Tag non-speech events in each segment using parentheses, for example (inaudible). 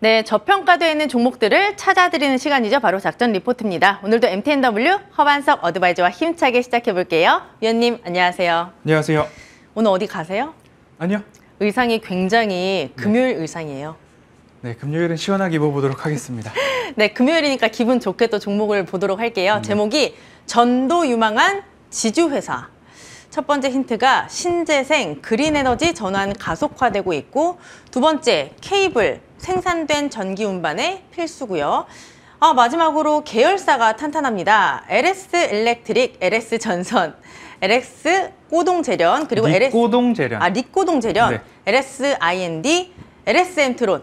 네, 저평가되어 있는 종목들을 찾아드리는 시간이죠. 바로 작전 리포트입니다. 오늘도 MTNW 허반석 어드바이저와 힘차게 시작해 볼게요. 위원님, 안녕하세요. 안녕하세요. 오늘 어디 가세요? 아니요. 의상이 굉장히 금요일 의상이에요. 네, 금요일은 시원하게 입어보도록 하겠습니다. (laughs) 네, 금요일이니까 기분 좋게 또 종목을 보도록 할게요. 제목이 전도 유망한 지주회사. 첫 번째 힌트가 신재생 그린 에너지 전환 가속화되고 있고 두 번째 케이블 생산된 전기 운반의 필수고요. 아, 마지막으로 계열사가 탄탄합니다. LS 일렉트릭, LS 전선, LS 꼬동 재련 그리고 LS 리꼬동 재련. 아 리꼬동 재련, 네. LS IND, LS 엠트론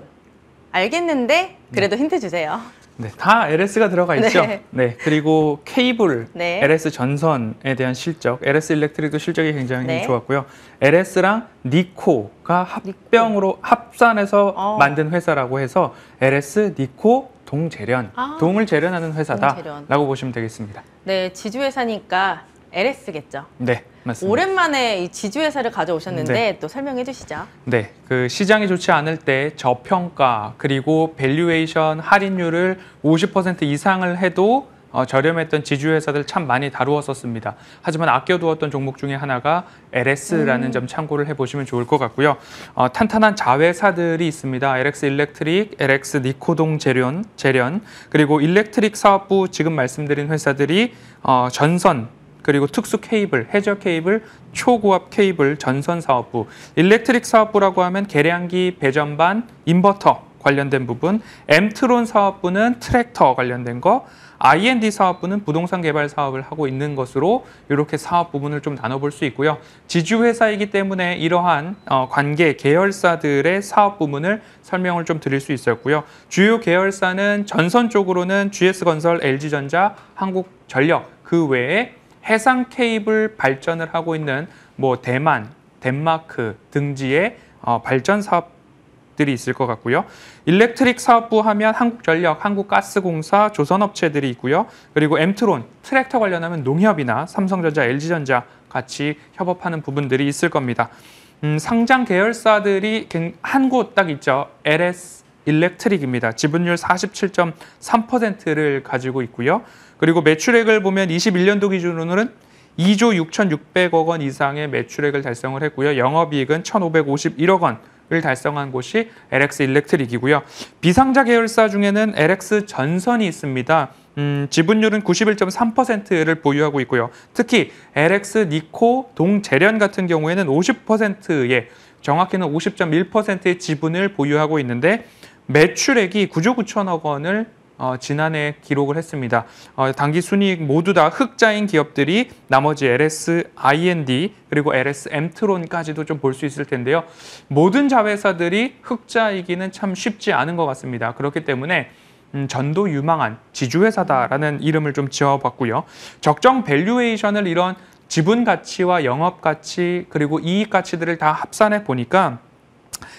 알겠는데 그래도 힌트 주세요. 네, 다 LS가 들어가 있죠. 네. 네. 그리고 케이블, 네. LS 전선에 대한 실적, LS 일렉트릭도 실적이 굉장히 네. 좋았고요. LS랑 니코가 합병으로 합산해서 어. 만든 회사라고 해서 LS 니코 동제련, 아. 동을 제련하는 회사다라고 동제련. 보시면 되겠습니다. 네, 지주회사니까 LS겠죠. 네, 맞습니다. 오랜만에 이 지주회사를 가져오셨는데 네. 또 설명해 주시죠. 네, 그 시장이 좋지 않을 때 저평가 그리고 valuation 할인율을 50% 이상을 해도 어, 저렴했던 지주회사들 참 많이 다루었었습니다. 하지만 아껴두었던 종목 중에 하나가 LS라는 점 참고를 해보시면 좋을 것 같고요. 어, 탄탄한 자회사들이 있습니다. LS 일렉트릭, LS 니코동 제련, 제련 그리고 일렉트릭 사업부 지금 말씀드린 회사들이 어, 전선 그리고 특수 케이블, 해저 케이블, 초고압 케이블, 전선 사업부, 일렉트릭 사업부라고 하면 계량기, 배전반, 인버터 관련된 부분, 엠트론 사업부는 트랙터 관련된 거, I&D 사업부는 부동산 개발 사업을 하고 있는 것으로 이렇게 사업 부분을 좀 나눠볼 수 있고요. 지주 회사이기 때문에 이러한 어, 관계 계열사들의 사업 부문을 설명을 좀 드릴 수 있었고요. 주요 계열사는 전선 쪽으로는 GS건설, LG전자, 한국전력 그 외에 해상 케이블 발전을 하고 있는 뭐 대만, 덴마크 등지의 어, 발전 사업들이 있을 것 같고요. 일렉트릭 사업부 하면 한국전력, 한국가스공사, 조선업체들이 있고요. 그리고 엠트론, 트랙터 관련하면 농협이나 삼성전자, LG전자 같이 협업하는 부분들이 있을 겁니다. 음, 상장 계열사들이 한 곳 딱 있죠. LS 일렉트릭입니다. 지분율 47.3%를 가지고 있고요. 그리고 매출액을 보면 21년도 기준으로는 2조 6,600억 원 이상의 매출액을 달성을 했고요. 영업이익은 1,551억 원을 달성한 곳이 LS 일렉트릭이고요. 비상자 계열사 중에는 LX 전선이 있습니다. 음, 지분율은 91.3%를 보유하고 있고요. 특히 LX 니코 동재련 같은 경우에는 50%의 정확히는 50.1%의 지분을 보유하고 있는데 매출액이 9조 9천억 원을 어, 지난해 기록을 했습니다. 어, 단기 순이익 모두 다 흑자인 기업들이 나머지 LS IND 그리고 LS 엠트론까지도 좀 볼 수 있을 텐데요. 모든 자회사들이 흑자이기는 참 쉽지 않은 것 같습니다. 그렇기 때문에 음, 전도 유망한 지주회사다라는 이름을 좀 지어봤고요. 적정 valuation을 이런 지분 가치와 영업 가치 그리고 이익 가치들을 다 합산해 보니까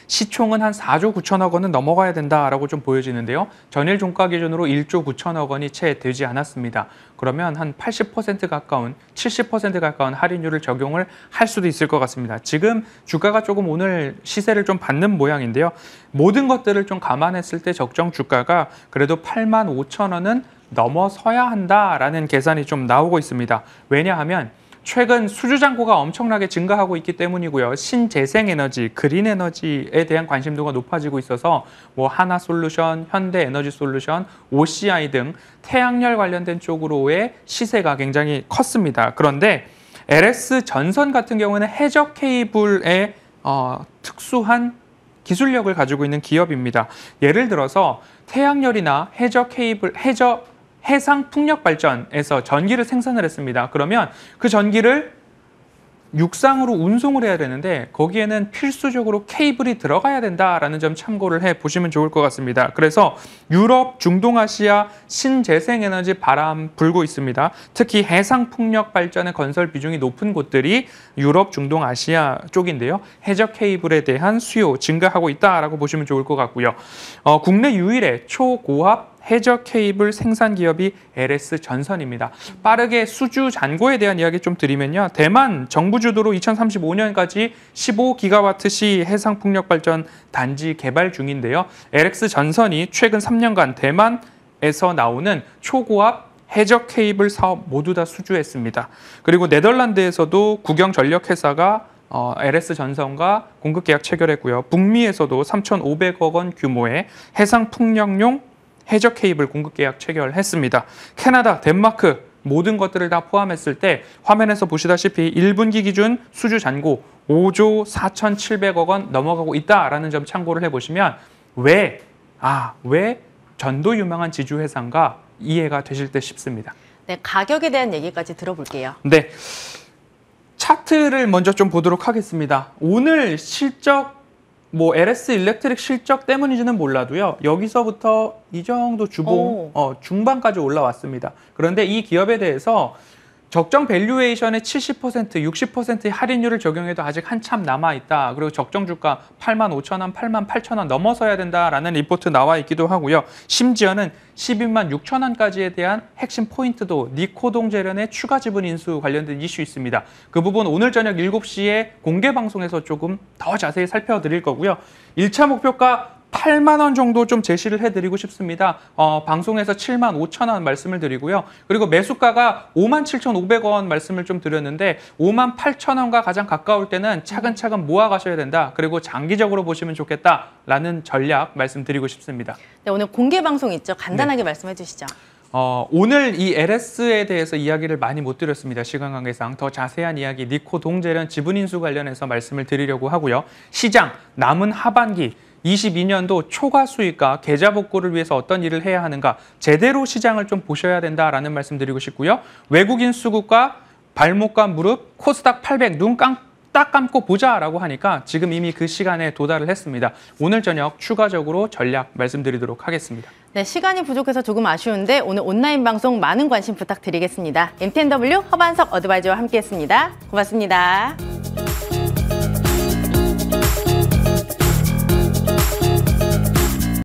시총은 한 4조 9천억 원은 넘어가야 된다라고 좀 보여지는데요. 전일 종가 기준으로 1조 9천억 원이 채 되지 않았습니다. 그러면 한 80% 가까운 70% 가까운 할인율을 적용을 할 수도 있을 것 같습니다. 지금 주가가 조금 오늘 시세를 좀 받는 모양인데요. 모든 것들을 좀 감안했을 때 적정 주가가 그래도 8만 5천 원은 넘어서야 한다라는 계산이 좀 나오고 있습니다. 왜냐하면 최근 수주 잔고가 엄청나게 증가하고 있기 때문이고요. 신재생 에너지, 그린 에너지에 대한 관심도가 높아지고 있어서 뭐 하나 솔루션, 현대 에너지 솔루션, OCI 등 태양열 관련된 쪽으로의 시세가 굉장히 컸습니다. 그런데 LS 전선 같은 경우는 해적 케이블의 어, 특수한 기술력을 가지고 있는 기업입니다. 예를 들어서 태양열이나 해저 케이블, 해저 해상 풍력 발전에서 전기를 생산을 했습니다. 그러면 그 전기를 육상으로 운송을 해야 되는데 거기에는 필수적으로 케이블이 들어가야 된다라는 점 참고를 해 보시면 좋을 것 같습니다. 그래서 유럽, 중동아시아 신재생에너지 바람 불고 있습니다. 특히 해상 풍력 발전의 건설 비중이 높은 곳들이 유럽, 중동아시아 쪽인데요. 해적 케이블에 대한 수요 증가하고 있다라고 보시면 좋을 것 같고요. 어, 국내 유일의 초고압 해저 케이블 생산 기업이 LS 전선입니다. 빠르게 수주 잔고에 대한 이야기 좀 드리면요. 대만 정부 주도로 2035년까지 15기가와트시 해상 풍력 발전 단지 개발 중인데요. LX 전선이 최근 3년간 대만에서 나오는 초고압 해저 케이블 사업 모두 다 수주했습니다. 그리고 네덜란드에서도 국영 전력 회사가 어, LS 전선과 공급 계약 체결했고요. 북미에서도 3,500억 원 규모의 해상 풍력용 해저 케이블 공급 계약 체결했습니다. 캐나다, 덴마크 모든 것들을 다 포함했을 때 화면에서 보시다시피 1분기 기준 수주 잔고 5조 4,700억 원 넘어가고 있다라는 점 참고를 해보시면 왜, 아, 왜 전도 유망한 지주 회사인가 이해가 되실 듯 싶습니다. 네, 가격에 대한 얘기까지 들어볼게요. 네. 차트를 먼저 좀 보도록 하겠습니다. 오늘 실적 뭐 LS 일렉트릭 실적 때문인지는 몰라도요. 여기서부터 이 정도 주봉 오. 어, 중반까지 올라왔습니다. 그런데 이 기업에 대해서 적정 valuation의 70%, 60%의 할인율을 적용해도 아직 한참 남아 있다. 그리고 적정 주가 8만 5천 원, 8만 8천 원 넘어서야 된다라는 리포트 나와 있기도 하고요. 심지어는 12만 6천 원까지에 대한 핵심 포인트도 니코동 제련의 추가 지분 인수 관련된 이슈 있습니다. 그 부분 오늘 저녁 7시에 공개 방송에서 조금 더 자세히 살펴드릴 거고요. 1차 목표가 8만 원 정도 좀 제시를 해드리고 싶습니다. 어, 방송에서 7만 5천 원 말씀을 드리고요. 그리고 매수가가 5만 7,500원 말씀을 좀 드렸는데 5만 8천 원과 가장 가까울 때는 차근차근 모아가셔야 된다. 그리고 장기적으로 보시면 좋겠다라는 전략 말씀드리고 싶습니다. 네, 오늘 공개 방송 있죠? 간단하게 말씀해 주시죠. 어, 오늘 이 LS에 대해서 이야기를 많이 못 드렸습니다. 시간 관계상 더 자세한 이야기 니코 동재련 지분 인수 관련해서 말씀을 드리려고 하고요. 시장 남은 하반기 22년도 초과 수익과 계좌 복구를 위해서 어떤 일을 해야 하는가 제대로 시장을 좀 보셔야 된다라는 말씀 드리고 싶고요. 외국인 수급과 발목과 무릎 코스닥 800 눈 깜, 딱 감고 보자라고 하니까 지금 이미 그 시간에 도달을 했습니다. 오늘 저녁 추가적으로 전략 말씀드리도록 하겠습니다. 네, 시간이 부족해서 조금 아쉬운데 오늘 온라인 방송 많은 관심 부탁드리겠습니다. MTNW 허반석 어드바이저와 함께했습니다. 고맙습니다.